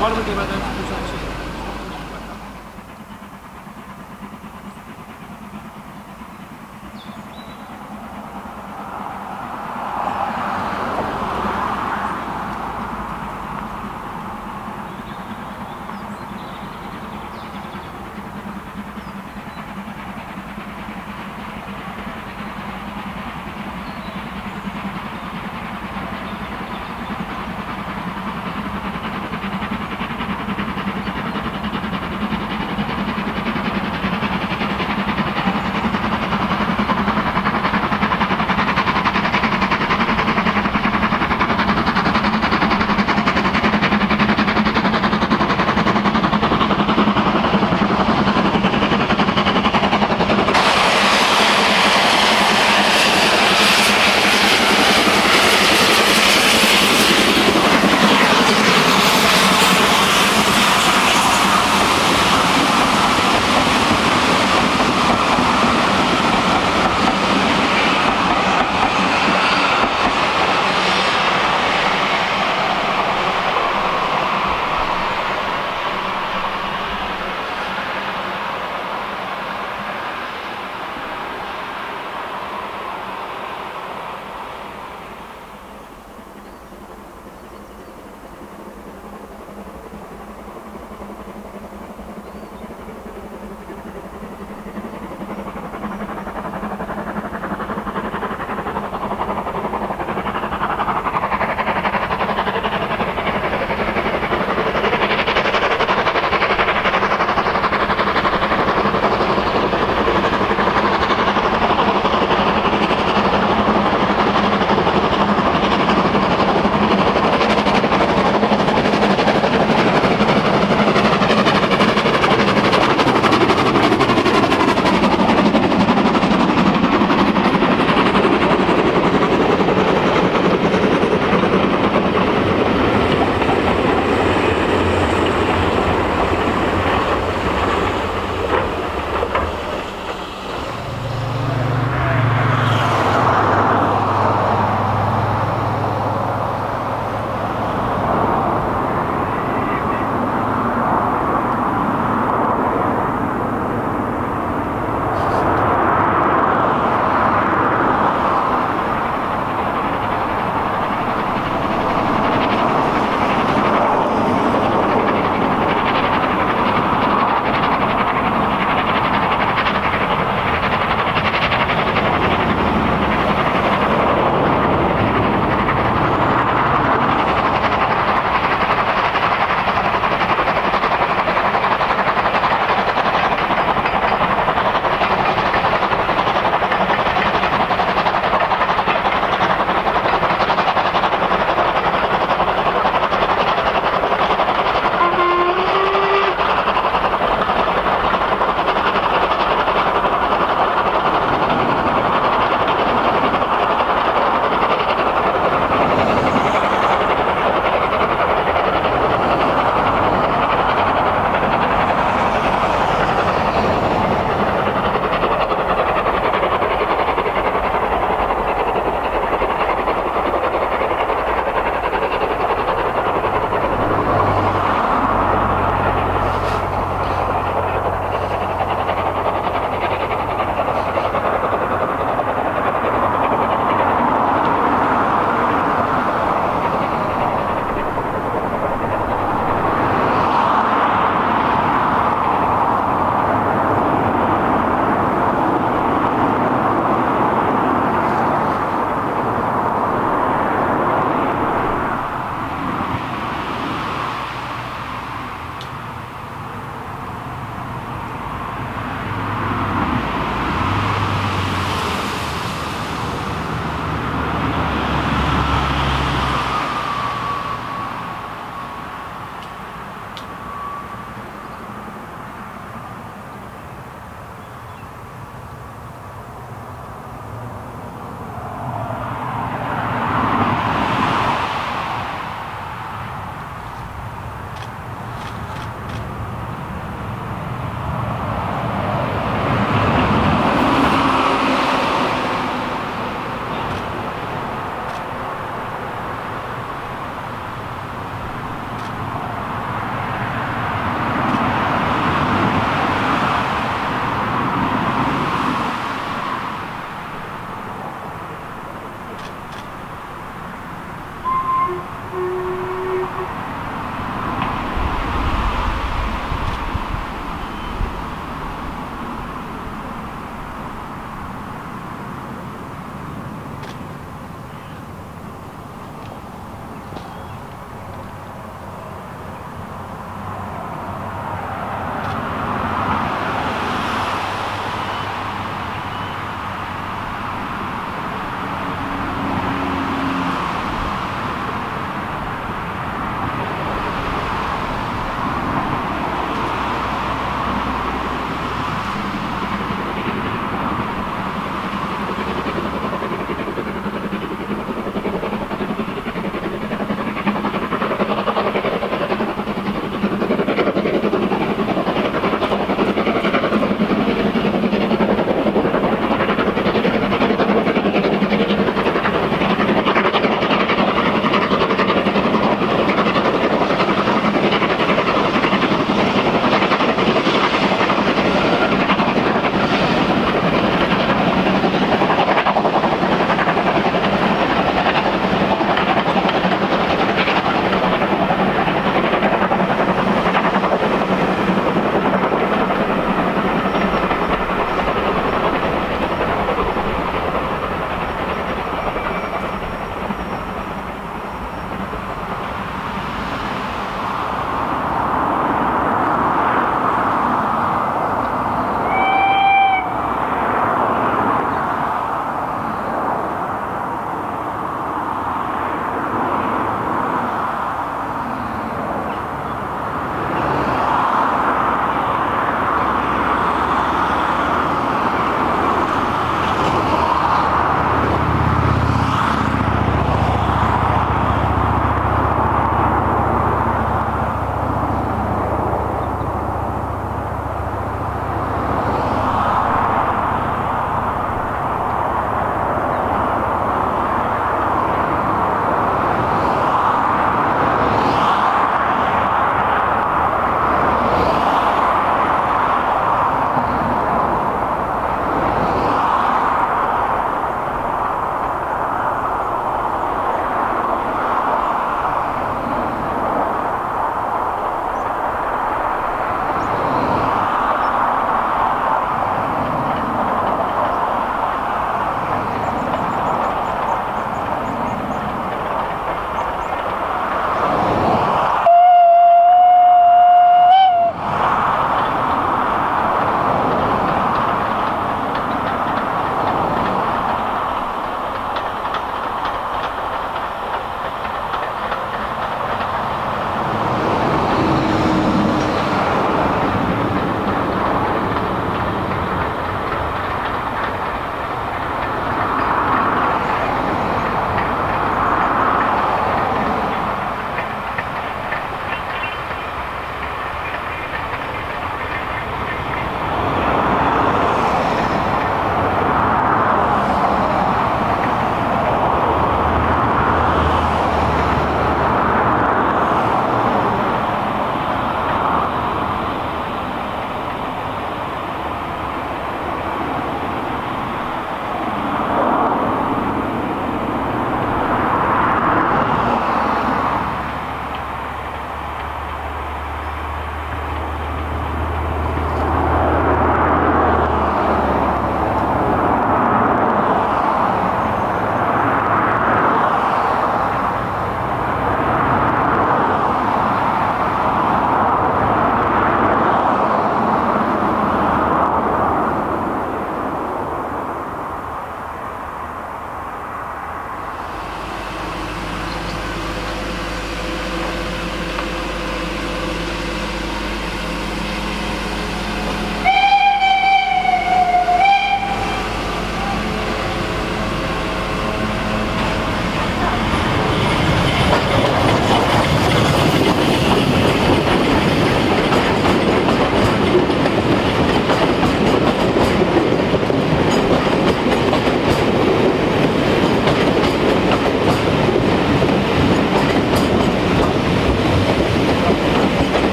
Bora, que vai dar